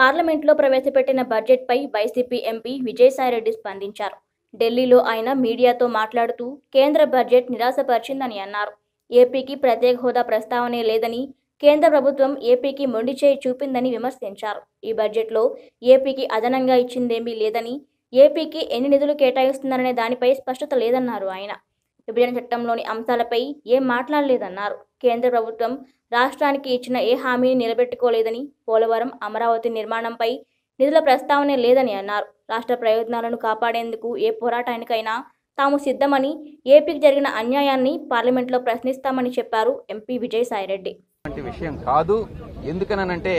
పార్లమెంట్లో ప్రవేశపెట్టిన బడ్జెట్పై YCP MP Vijayasai Reddy స్పందించారు. ఢిల్లీలో ఆయన మీడియాతో మాట్లాడుతూ కేంద్ర బడ్జెట్ నిరాశపరిచిందని అన్నారు. ఏపీకి ప్రత్యేక హోదా ప్రస్తావనే లేదని కేంద్ర ప్రభుత్వం ఏపీకి మొండి చేయి చూపిందని విమర్శించారు. ఈ బడ్జెట్లో ఏపీకి అదనంగా ఇచ్చిందేమీ లేదని ఏపీకి ఎన్ని నిధులు కేటాయిస్తున్నారనే దానిపై స్పష్టత లేదన్నారు ఆయన. విభజన చట్టంలోని అంశాలపై ఏం మాట్లాడలేదన్నారు. కేంద్ర ప్రభుత్వం రాష్ట్రానికి ఇచ్చిన ఏ హామీని నిలబెట్టుకోలేదని పోలవరం అమరావతి నిర్మాణంపై నిధుల ప్రస్తావనే లేదని అన్నారు. రాష్ట్ర ప్రయోజనాలను కాపాడేందుకు ఏ పోరాటానికైనా తాము సిద్ధమని ఏపీకి జరిగిన అన్యాయాన్ని పార్లమెంట్లో ప్రశ్నిస్తామని చెప్పారు ఎంపీ విజయసాయిరెడ్డి. వంటి విషయం కాదు. ఎందుకనంటే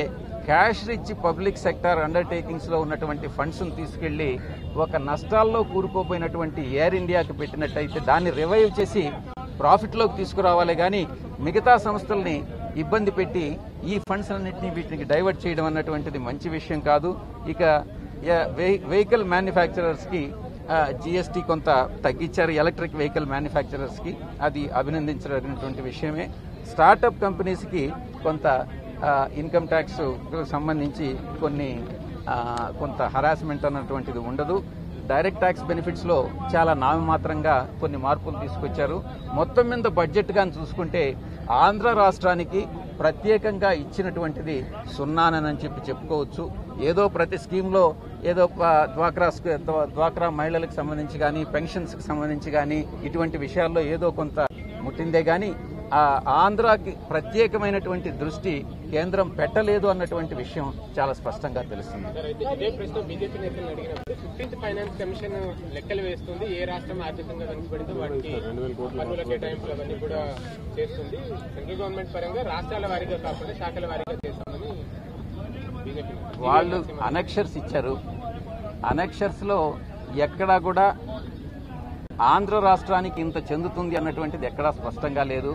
క్యాష్ రిచ్ పబ్లిక్ సెక్టర్ అండర్టేకింగ్స్లో ఉన్నటువంటి ఫండ్స్ తీసుకెళ్ళి ఒక నష్టాల్లో కూరుకోపోయినటువంటి ఎయిర్ ఇండియాకి పెట్టినట్టయితే దాన్ని రివైవ్ చేసి ప్రాఫిట్లోకి తీసుకురావాలి కానీ మిగతా సంస్థల్ని ఇబ్బంది పెట్టి ఈ ఫండ్స్ అన్నింటినీ వీటికి డైవర్ట్ చేయడం అన్నటువంటిది మంచి విషయం కాదు. ఇక వెహికల్ మ్యానుఫ్యాక్చరర్స్కి జిఎస్టీ కొంత తగ్గించారు. ఎలక్ట్రిక్ వెహికల్ మ్యానుఫ్యాక్చరర్స్కి అది అభినందించినటువంటి విషయమే. స్టార్టప్ కంపెనీస్కి కొంత ఇన్కమ్ ట్యాక్స్ సంబంధించి కొన్ని కొంత హరాస్మెంట్ అన్నటువంటిది ఉండదు. డైరెక్ట్ ట్యాక్స్ బెనిఫిట్స్లో చాలా నామమాత్రంగా కొన్ని మార్పులు తీసుకొచ్చారు. మొత్తం మీద బడ్జెట్ గాని చూసుకుంటే ఆంధ్ర రాష్ట్రానికి ప్రత్యేకంగా ఇచ్చినటువంటిది సున్నానని చెప్పి చెప్పుకోవచ్చు. ఏదో ప్రతి స్కీమ్లో ఏదో ప- డ్వాక్రా డ్వాక్రా మహిళలకు సంబంధించి కానీ పెన్షన్స్కి సంబంధించి కానీ ఇటువంటి విషయాల్లో ఏదో కొంత ముట్టిందే కానీ ఆ ఆంధ్రాకి ప్రత్యేకమైనటువంటి దృష్టి కేంద్రం పెట్టలేదు అన్నటువంటి విషయం చాలా స్పష్టంగా తెలుస్తుంది. సార్ అయితే ఇదే ప్రశ్న బీజేపీ నేతలను అడిగినప్పుడు ఫిఫ్టీన్త్ ఫైనాన్స్ కమిషన్ లెక్కలు వేస్తుంది. ఏ రాష్ట్రం ఆర్థికంగా వెనుకబడిందో వాటికి పన్నుల కేటాయింపులు అవన్నీ కూడా చేస్తుంది. సెంట్రల్ గవర్నమెంట్ పరంగా రాష్ట్రాల వారీగా కాకుండా శాఖల వారీగా చేస్తామని బీజేపీ వాళ్ళు అనక్షర్స్ ఇచ్చారు. అనక్షర్స్లో ఎక్కడా కూడా ఆంధ్ర రాష్ట్రానికి ఇంత చెందుతుంది అన్నటువంటిది ఎక్కడా స్పష్టంగా లేదు.